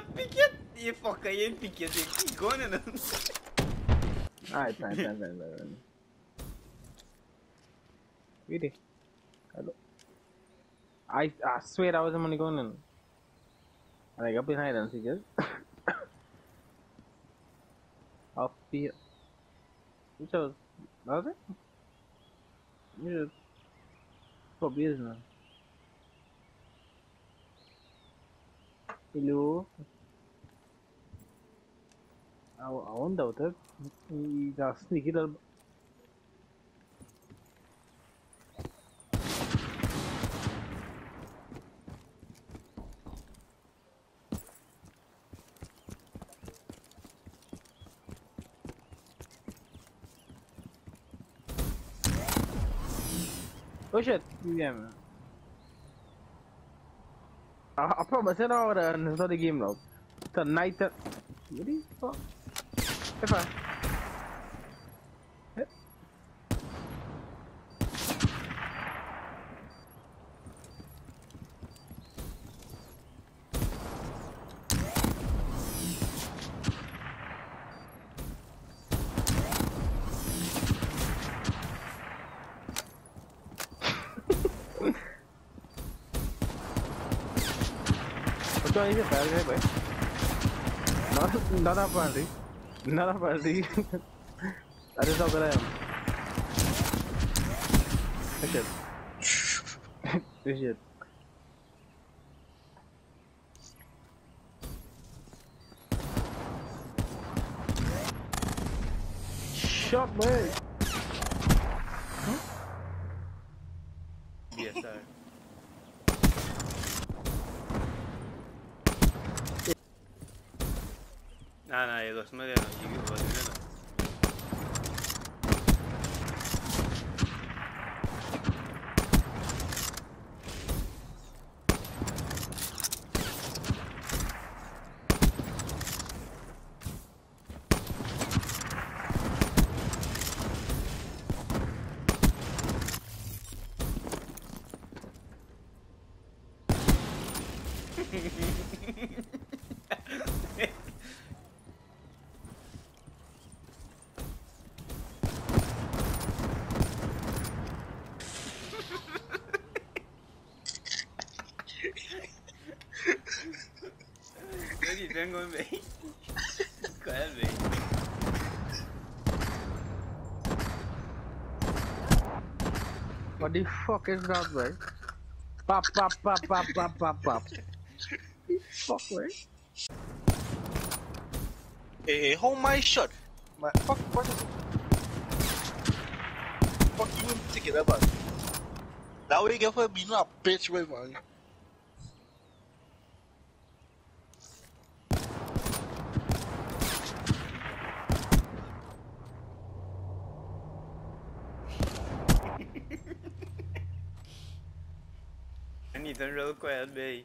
da piket e focăie în pichet, e pigonenă. Hai, stai, stai, stai, stai. Uite. Hello. I, I swear I was a gonna go in. Like up behind and see just. up here. Which was, was it? You just for man. Hello. I, I wonder what that. He's a sneaky. Oh shit, yeah man. I, promise it all the another game now. Tonight that what the fuck? If I Betul ini sebab saya baik. Not not apa sih? Not apa sih? Ada tahu kan? Shit. Shit. Shot me. Yes, Nah, nah, ya dos media, no, you give us jungle mate. Qual é, velho? What the fuck is that, velho? Pop pop pop pop pop pop. pap. fuck, velho? Hey, eh, hey, hold my shot. My fuck, fuck. Fuck you, take it up, man. That way you get for being a bitch, velho, man. Anh nhìn tên rơ quay anh đi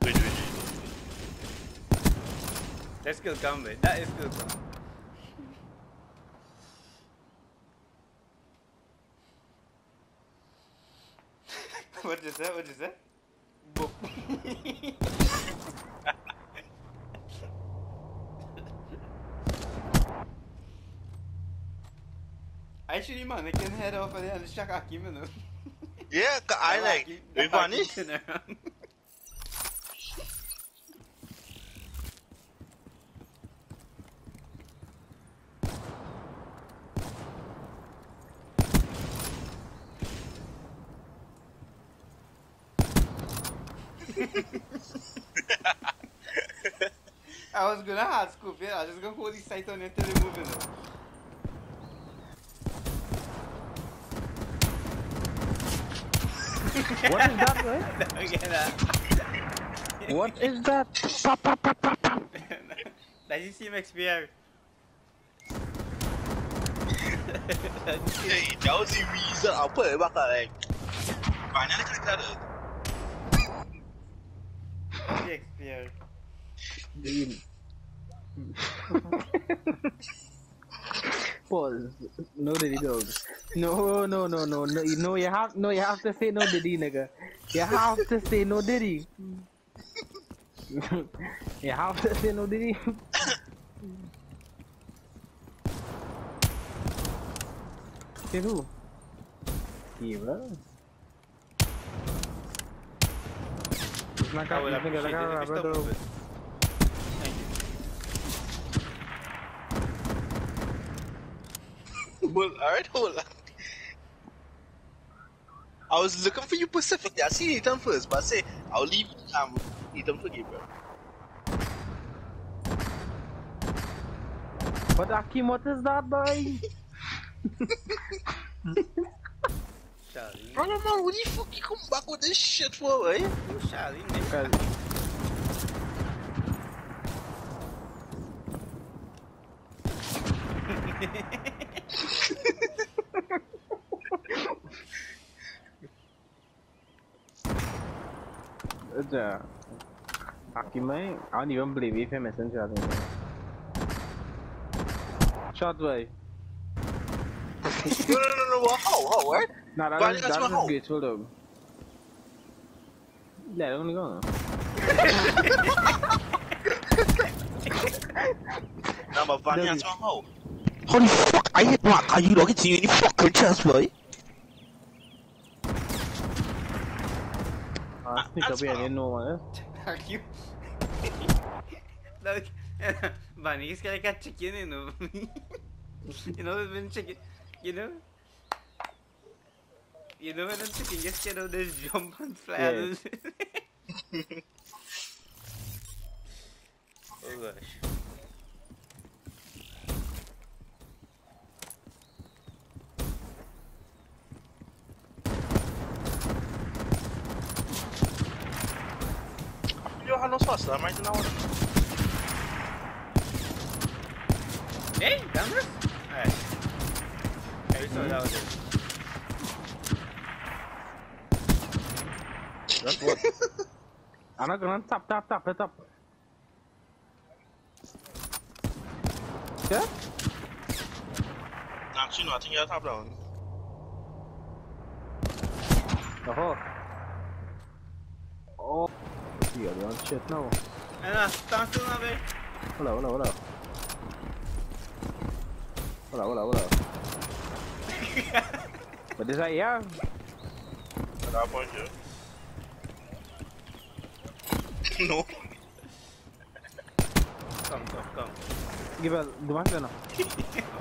Wait, wait, wait. That's still coming. That is still coming. what is that? What is that? Boop. Actually, man, I can head off of there and check Akim, you know. Yeah, I like. Akim- Wait, one Akim is? turn around. I was gonna scoop it. I was gonna hold the sight on it till they move it. What is that, boy? Again, uh, What is that? Pop, pop, pop, pop, pop. Did you see him XPR? Eh, jauh si Weezer apa eh bakal like. Banyak kali kita ada. Shakespeare. Dean. Pause. No Diddy dog. No, no, no, no, no. You know you have no. You have to say no Diddy, nigga. You have to say no Diddy. you have to say no Diddy. Say who? Kiva. I would appreciate it if you stop moving. Thank you. Well, alright, hold on. I was looking for you specifically. I see Ethan first, but I say I'll leave um, Ethan for you, bro. But Akim, what is that, boy? Charlie. Bro, man, what the fuck you come back with this shit for, eh? Who's Charlie, man? Cause it's uh, Akim, I don't even believe if him messing shot. Shot, boy. no, no, no, no? How, how, what? Nah, that But is, that is home. graceful, though. Yeah, only go now. Nah, but Dougie. that's how. How the fuck I hit Mark? Are you not hitting you in the fucking chest, boy? Uh, sneak up that's here, I fine. didn't know one. Fuck you. like, Bunny is like a chicken, you know. you know, when chicken, you know. You know when I'm chicken gets scared of this jump and fly. Yeah. out of- oh gosh. You have no sauce, I'm right now. Hey, cameras? Alright. I saw that was it. That's what. I'm ah, not gonna tap, tap, tap it up. Yeah? Actually, no, I think you're top down. Oh. Oh. See, you're on shit now. Anna, stand still now, babe. Hola, hola, hola. Hola, hola, hola. But is that yeah? At that point, yeah. no. Come, come, come. Give a the match now.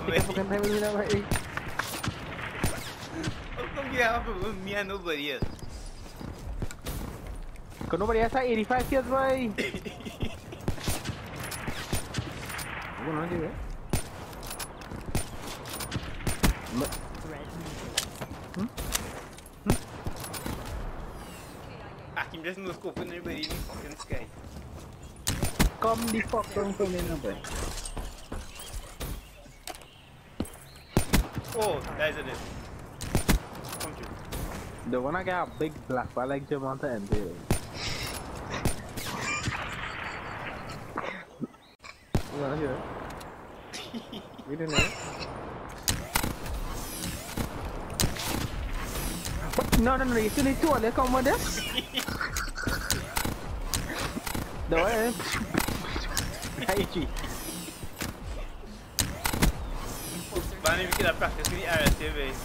Wait, Fucking time with me now, hey. How come you have with me and nobody else? Cause nobody has that 85 kills, boy. What gonna do it? Hakim just no scope in everybody in the fucking sky. Come the fuck down from me now, boy. Oh, that's it. Come through. The one I got a big black ball like Jamanta and Bill. You wanna hear it? We didn't know. What? No, no, no, you still need two, let's come with this. The way. Haichi. Bunny, we could have practiced with the RSA, babe.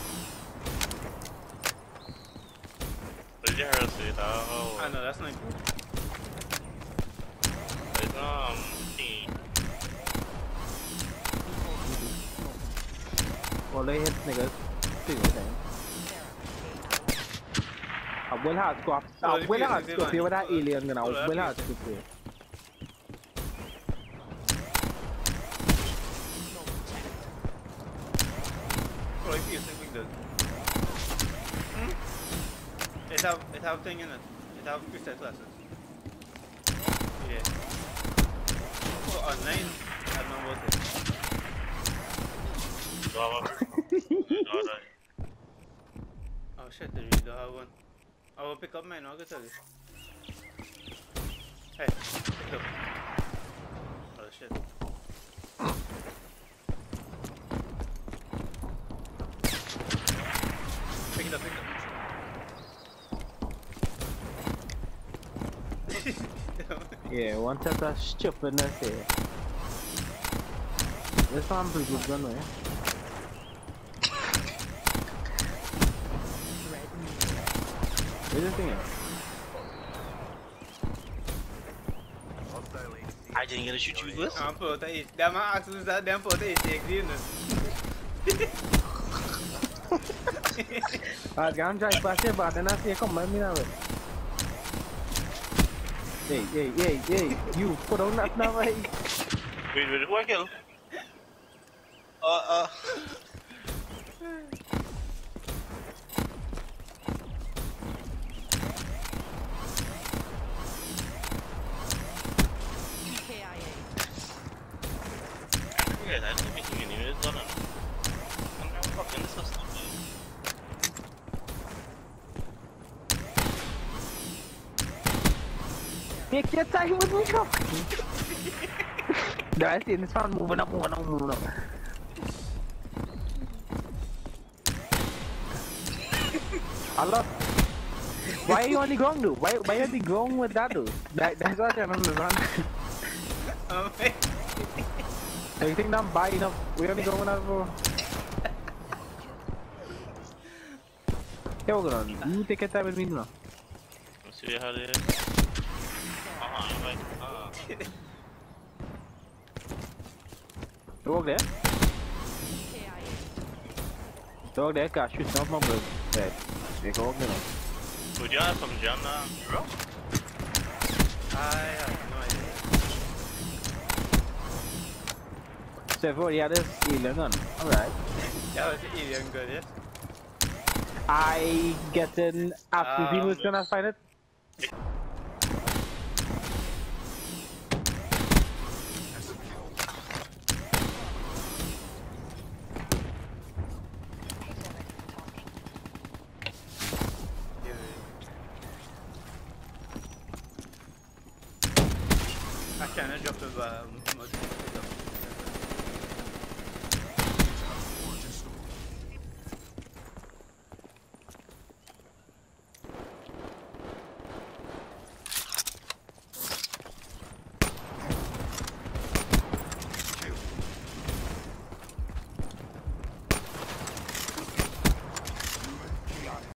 Did you hear say that? Oh, I know, that's not good. it's um, thingy. Well, they hit niggas. Two. I will have to go up. Oh, I the will fear, have the to go fear, with that man. alien gun. I Oh, that will fear. have to go. Oh, I feel something. Hmm? It have, it have thing in it. It have crystal glasses. Yeah. Oh, online, I don't know what it shit, they really don't have one. I will pick up mine, I'll tell you. Hey, pick up. Oh shit. Pick it up, pick it up. Yeah, one tap that stupidness here. This one pretty good gun, man. Where's this thing at? I didn't get to shoot you first. I'm put the it. That my axe is that damn put the it green. Ah, gan drive past here, but then I see you come by me eh. Hey, hey, hey, hey, you put on that now, hey. Wait, wait, who I kill? Uh, uh. Pick your time with me, bro. no, I see this one moving up, moving up, moving up. Allah. Why are you on the ground, dude? Why, why are you going with that, dude? That, that's what I remember, man. Oh, my. You think I'm buying up? We're only going out for. Yo, girl, you take your time with me bro. Let's see how it is. Right. Uh. Dog there? Dog there, gosh, shoot not my bird. Dead. They go up, you know. Would you have some jam now, bro? I have no idea. So if you had this alien gun, alright. That was alien good, yes? I get an absolutely Um, who's gonna find it. I can't jump the uh,